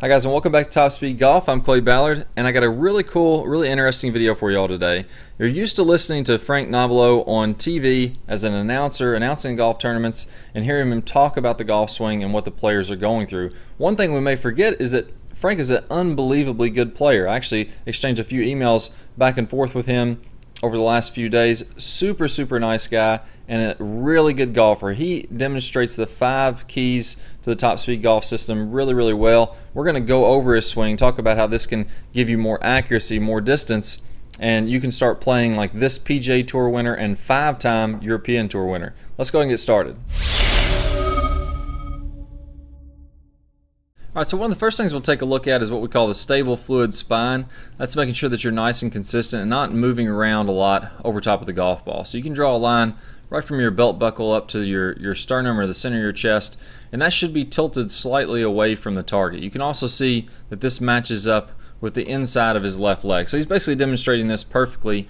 Hi guys and welcome back to Top Speed Golf. I'm Clay Ballard and I got a really cool, really interesting video for y'all today. You're used to listening to Frank Nobilo on TV as an announcer, announcing golf tournaments and hearing him talk about the golf swing and what the players are going through. One thing we may forget is that Frank is an unbelievably good player. I actually exchanged a few emails back and forth with him over the last few days. Super, super nice guy and a really good golfer. He demonstrates the five keys to the top speed golf system really, really well. We're going to go over his swing, talk about how this can give you more accuracy, more distance, and you can start playing like this PGA Tour winner and five time European Tour winner. Let's go and get started. All right, so one of the first things we'll take a look at is what we call the stable fluid spine. That's making sure that you're nice and consistent and not moving around a lot over top of the golf ball. So you can draw a line right from your belt buckle up to your, your sternum or the center of your chest, and that should be tilted slightly away from the target. You can also see that this matches up with the inside of his left leg. So he's basically demonstrating this perfectly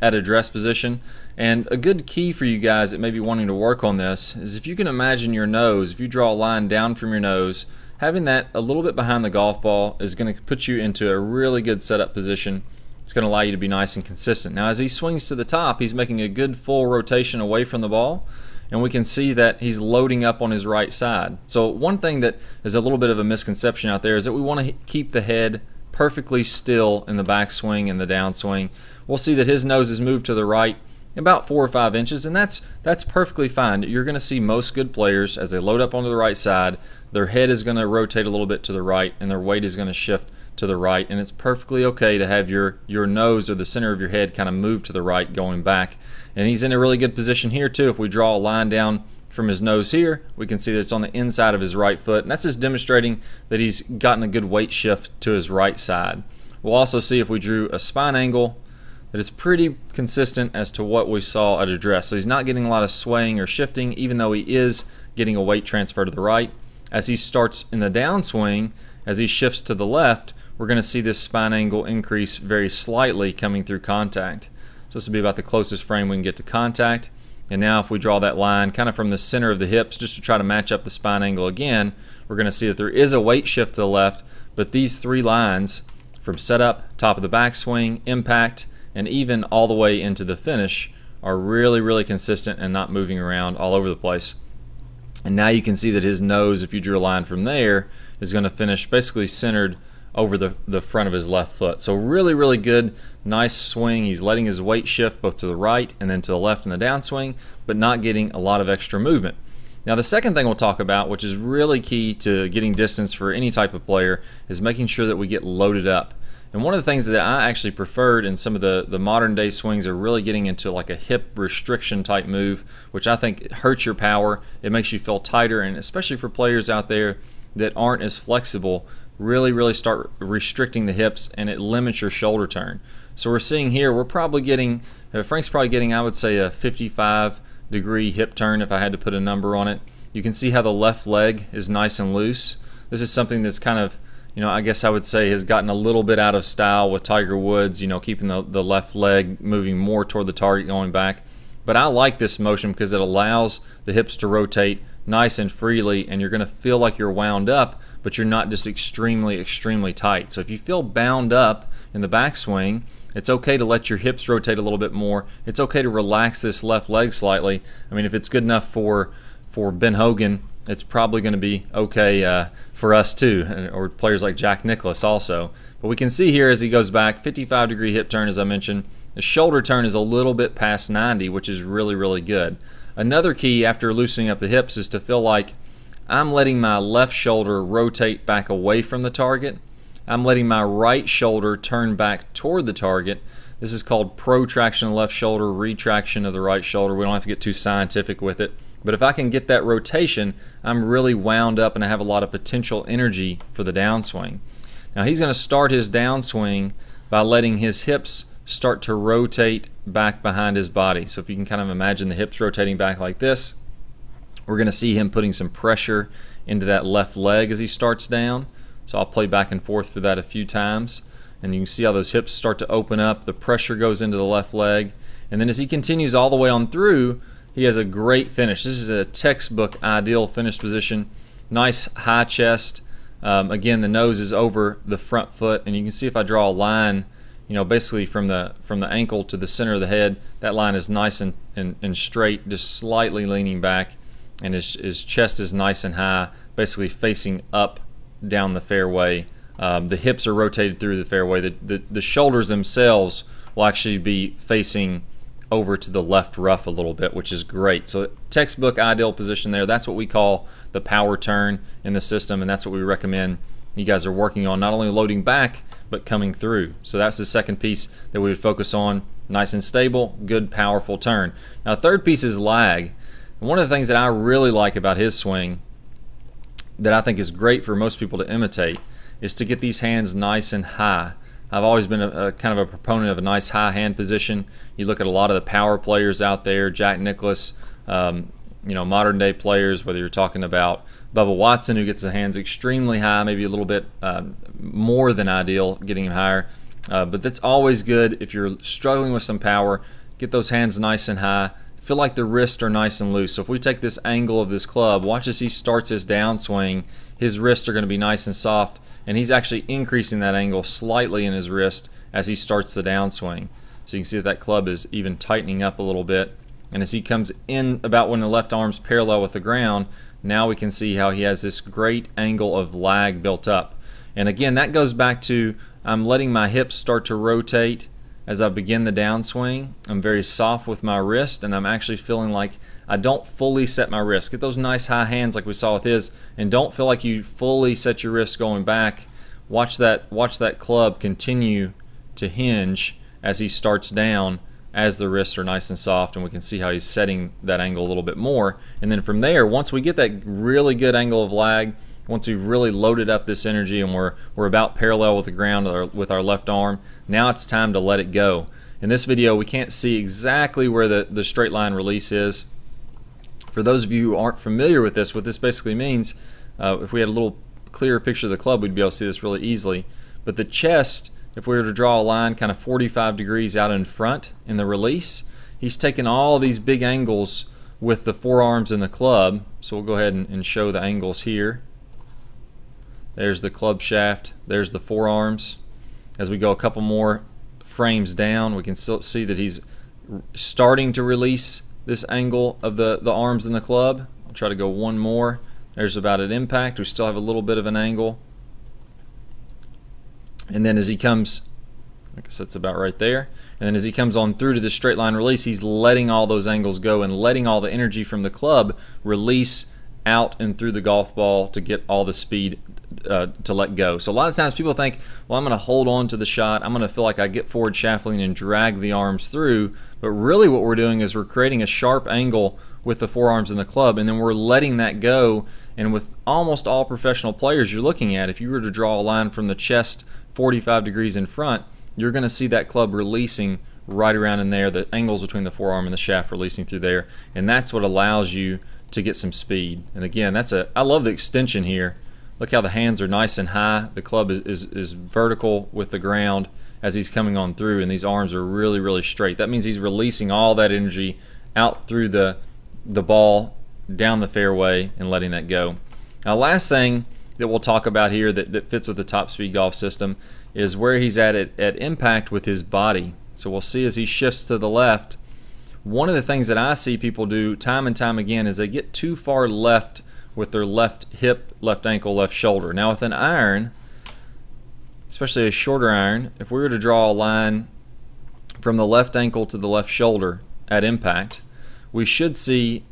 at address position. And a good key for you guys that may be wanting to work on this is if you can imagine your nose, if you draw a line down from your nose, having that a little bit behind the golf ball is going to put you into a really good setup position. It's going to allow you to be nice and consistent. Now as he swings to the top, he's making a good full rotation away from the ball and we can see that he's loading up on his right side. So one thing that is a little bit of a misconception out there is that we want to keep the head perfectly still in the backswing and the downswing. We'll see that his nose is moved to the right about four or five inches, and that's that's perfectly fine. You're going to see most good players as they load up onto the right side, their head is going to rotate a little bit to the right, and their weight is going to shift to the right, and it's perfectly okay to have your your nose or the center of your head kind of move to the right, going back. And he's in a really good position here too. If we draw a line down from his nose here, we can see that it's on the inside of his right foot, and that's just demonstrating that he's gotten a good weight shift to his right side. We'll also see if we drew a spine angle that it's pretty consistent as to what we saw at address. So he's not getting a lot of swaying or shifting, even though he is getting a weight transfer to the right. As he starts in the downswing, as he shifts to the left, we're going to see this spine angle increase very slightly coming through contact. So this will be about the closest frame we can get to contact. And now if we draw that line kind of from the center of the hips just to try to match up the spine angle again, we're going to see that there is a weight shift to the left, but these three lines from setup, top of the backswing, impact, and even all the way into the finish are really, really consistent and not moving around all over the place. And now you can see that his nose, if you drew a line from there, is going to finish basically centered over the, the front of his left foot. So really, really good, nice swing. He's letting his weight shift both to the right and then to the left in the downswing, but not getting a lot of extra movement. Now the second thing we'll talk about, which is really key to getting distance for any type of player, is making sure that we get loaded up. And one of the things that I actually preferred in some of the, the modern day swings are really getting into like a hip restriction type move, which I think hurts your power. It makes you feel tighter, and especially for players out there that aren't as flexible, really, really start restricting the hips and it limits your shoulder turn. So we're seeing here, we're probably getting, uh, Frank's probably getting, I would say, a 55 degree hip turn if I had to put a number on it. You can see how the left leg is nice and loose. This is something that's kind of you know, I guess I would say has gotten a little bit out of style with Tiger Woods, you know, keeping the, the left leg moving more toward the target going back. But I like this motion because it allows the hips to rotate nice and freely and you're going to feel like you're wound up, but you're not just extremely, extremely tight. So if you feel bound up in the backswing, it's okay to let your hips rotate a little bit more. It's okay to relax this left leg slightly. I mean, if it's good enough for for Ben Hogan, it's probably going to be okay uh, for us too, or players like Jack Nicklaus also. But we can see here as he goes back, 55 degree hip turn as I mentioned. The shoulder turn is a little bit past 90, which is really, really good. Another key after loosening up the hips is to feel like I'm letting my left shoulder rotate back away from the target. I'm letting my right shoulder turn back toward the target. This is called protraction of the left shoulder, retraction of the right shoulder. We don't have to get too scientific with it. But if I can get that rotation, I'm really wound up and I have a lot of potential energy for the downswing. Now he's going to start his downswing by letting his hips start to rotate back behind his body. So if you can kind of imagine the hips rotating back like this, we're going to see him putting some pressure into that left leg as he starts down. So I'll play back and forth for that a few times. And you can see how those hips start to open up. The pressure goes into the left leg. And then as he continues all the way on through, he has a great finish. This is a textbook ideal finish position. Nice high chest, Um, again, the nose is over the front foot, and you can see if I draw a line, you know, basically from the from the ankle to the center of the head, that line is nice and, and, and straight, just slightly leaning back, and his, his chest is nice and high, basically facing up down the fairway. Um, the hips are rotated through the fairway. The, the, the shoulders themselves will actually be facing over to the left rough a little bit, which is great. So textbook ideal position there. That's what we call the power turn in the system, and that's what we recommend you guys are working on, not only loading back, but coming through. So that's the second piece that we would focus on. Nice and stable, good, powerful turn. Now, third piece is lag. And one of the things that I really like about his swing that I think is great for most people to imitate is to get these hands nice and high. I've always been a, a, kind of a proponent of a nice high hand position. You look at a lot of the power players out there, Jack Nicklaus, um, you know, modern day players, whether you're talking about Bubba Watson, who gets the hands extremely high, maybe a little bit um, more than ideal, getting him higher. Uh, but that's always good if you're struggling with some power. Get those hands nice and high. Feel like the wrists are nice and loose. So if we take this angle of this club, watch as he starts his downswing. His wrists are going to be nice and soft and he's actually increasing that angle slightly in his wrist as he starts the downswing. So you can see that that club is even tightening up a little bit. And as he comes in about when the left arm's parallel with the ground, now we can see how he has this great angle of lag built up. And again, that goes back to I'm letting my hips start to rotate as I begin the downswing. I'm very soft with my wrist and I'm actually feeling like I don't fully set my wrist. Get those nice high hands like we saw with his and don't feel like you fully set your wrist going back. Watch that watch that club continue to hinge as he starts down as the wrists are nice and soft and we can see how he's setting that angle a little bit more. And then from there, once we get that really good angle of lag, once we've really loaded up this energy and we're, we're about parallel with the ground with our, with our left arm, now it's time to let it go. In this video, we can't see exactly where the, the straight line release is. For those of you who aren't familiar with this, what this basically means, uh, if we had a little clearer picture of the club, we'd be able to see this really easily. But the chest, if we were to draw a line kind of 45 degrees out in front in the release, he's taken all these big angles with the forearms and the club. So we'll go ahead and, and show the angles here. There's the club shaft. There's the forearms. As we go a couple more frames down, we can still see that he's starting to release this angle of the, the arms in the club. I'll try to go one more. There's about an impact. We still have a little bit of an angle. And then as he comes, I guess that's about right there. And then as he comes on through to the straight line release, he's letting all those angles go and letting all the energy from the club release out and through the golf ball to get all the speed uh, to let go. So a lot of times people think, well, I'm going to hold on to the shot. I'm going to feel like I get forward shaft lean and drag the arms through. But really what we're doing is we're creating a sharp angle with the forearms in the club and then we're letting that go. And with almost all professional players you're looking at, if you were to draw a line from the chest 45 degrees in front, you're going to see that club releasing right around in there, the angles between the forearm and the shaft releasing through there. And that's what allows you to get some speed. And again, that's a I love the extension here Look how the hands are nice and high. The club is, is, is vertical with the ground as he's coming on through and these arms are really, really straight. That means he's releasing all that energy out through the, the ball, down the fairway, and letting that go. Now last thing that we'll talk about here that, that fits with the top speed golf system is where he's at, at at impact with his body. So we'll see as he shifts to the left, one of the things that I see people do time and time again is they get too far left with their left hip, left ankle, left shoulder. Now with an iron, especially a shorter iron, if we were to draw a line from the left ankle to the left shoulder at impact, we should see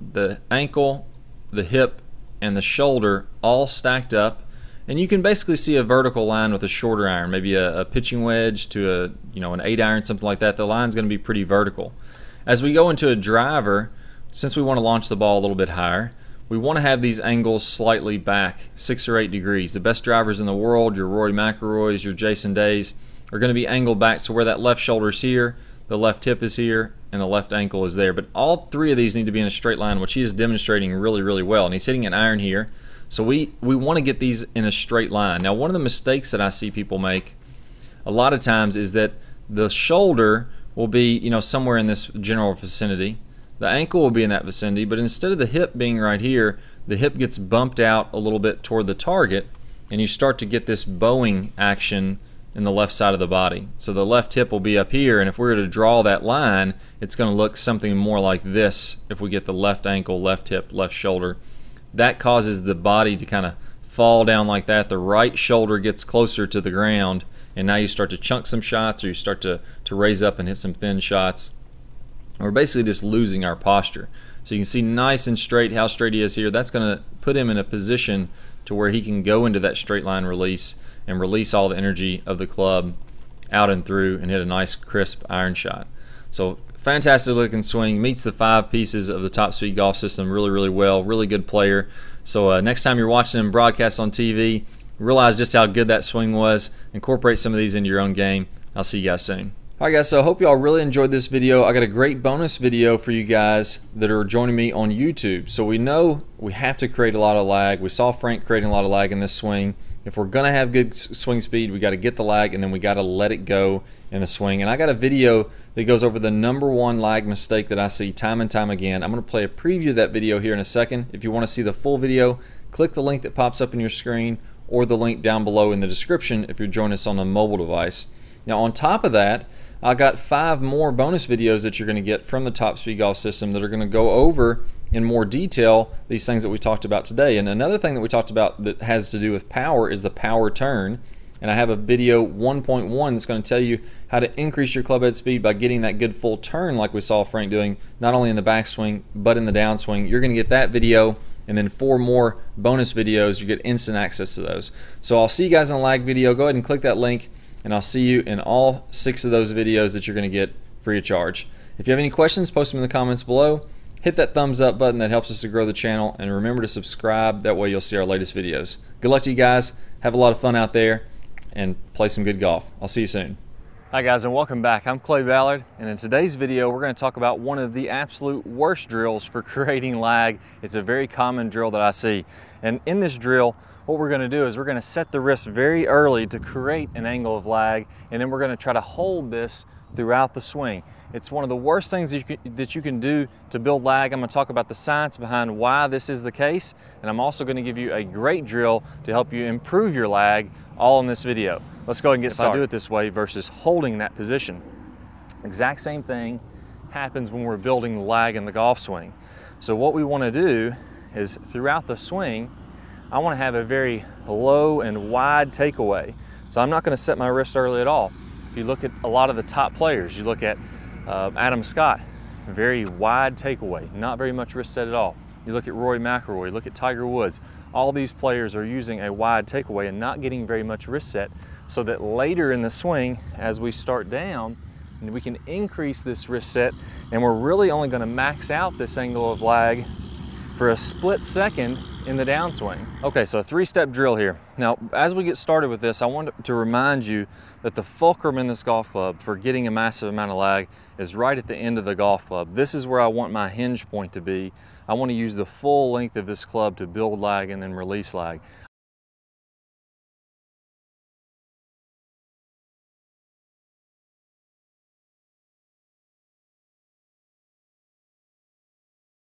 the ankle, the hip, and the shoulder all stacked up and you can basically see a vertical line with a shorter iron, maybe a, a pitching wedge to a you know an eight iron, something like that. The line's going to be pretty vertical. As we go into a driver, since we want to launch the ball a little bit higher, we want to have these angles slightly back, six or eight degrees. The best drivers in the world, your Rory McIlroys, your Jason Days, are going to be angled back to where that left shoulder is here, the left hip is here, and the left ankle is there. But all three of these need to be in a straight line, which he is demonstrating really, really well. And he's hitting an iron here. So we, we want to get these in a straight line. Now, one of the mistakes that I see people make a lot of times is that the shoulder will be, you know, somewhere in this general vicinity the ankle will be in that vicinity, but instead of the hip being right here, the hip gets bumped out a little bit toward the target. and you start to get this bowing action in the left side of the body. So the left hip will be up here, and if we were to draw that line, it's going to look something more like this if we get the left ankle, left hip, left shoulder. That causes the body to kind of fall down like that. The right shoulder gets closer to the ground, and now you start to chunk some shots or you start to, to raise up and hit some thin shots. We're basically just losing our posture. So you can see nice and straight how straight he is here. That's going to put him in a position to where he can go into that straight line release and release all the energy of the club out and through and hit a nice crisp iron shot. So fantastic looking swing, meets the five pieces of the top speed golf system really, really well. Really good player. So uh, next time you're watching him broadcast on TV, realize just how good that swing was. Incorporate some of these into your own game. I'll see you guys soon. Alright guys, so I hope y'all really enjoyed this video. I got a great bonus video for you guys that are joining me on YouTube. So we know we have to create a lot of lag. We saw Frank creating a lot of lag in this swing. If we're going to have good swing speed, we got to get the lag and then we got to let it go in the swing. And I got a video that goes over the number one lag mistake that I see time and time again. I'm going to play a preview of that video here in a second. If you want to see the full video, click the link that pops up in your screen or the link down below in the description if you're joining us on a mobile device. Now on top of that, I got five more bonus videos that you're going to get from the Top Speed Golf system that are going to go over in more detail these things that we talked about today. And another thing that we talked about that has to do with power is the power turn. And I have a video 1.1 that's going to tell you how to increase your club head speed by getting that good full turn like we saw Frank doing, not only in the backswing, but in the downswing. You're going to get that video and then four more bonus videos. You get instant access to those. So I'll see you guys in the lag video. Go ahead and click that link and I'll see you in all six of those videos that you're going to get free of charge. If you have any questions, post them in the comments below. Hit that thumbs up button that helps us to grow the channel, and remember to subscribe. That way you'll see our latest videos. Good luck to you guys. Have a lot of fun out there, and play some good golf. I'll see you soon. Hi guys and welcome back. I'm Clay Ballard and in today's video we're going to talk about one of the absolute worst drills for creating lag. It's a very common drill that I see. And in this drill what we're going to do is we're going to set the wrist very early to create an angle of lag and then we're going to try to hold this throughout the swing. It's one of the worst things that you, can, that you can do to build lag. I'm going to talk about the science behind why this is the case and I'm also going to give you a great drill to help you improve your lag all in this video. Let's go ahead and get started. I do it this way versus holding that position. Exact same thing happens when we're building lag in the golf swing. So what we want to do is throughout the swing I want to have a very low and wide takeaway. So I'm not going to set my wrist early at all. If you look at a lot of the top players, you look at uh, Adam Scott, very wide takeaway, not very much wrist set at all. You look at Rory McIlroy, look at Tiger Woods. All these players are using a wide takeaway and not getting very much wrist set so that later in the swing, as we start down, we can increase this wrist set and we're really only going to max out this angle of lag for a split second in the downswing. Okay, so a three-step drill here. Now, as we get started with this, I want to remind you that the fulcrum in this golf club for getting a massive amount of lag is right at the end of the golf club. This is where I want my hinge point to be. I want to use the full length of this club to build lag and then release lag.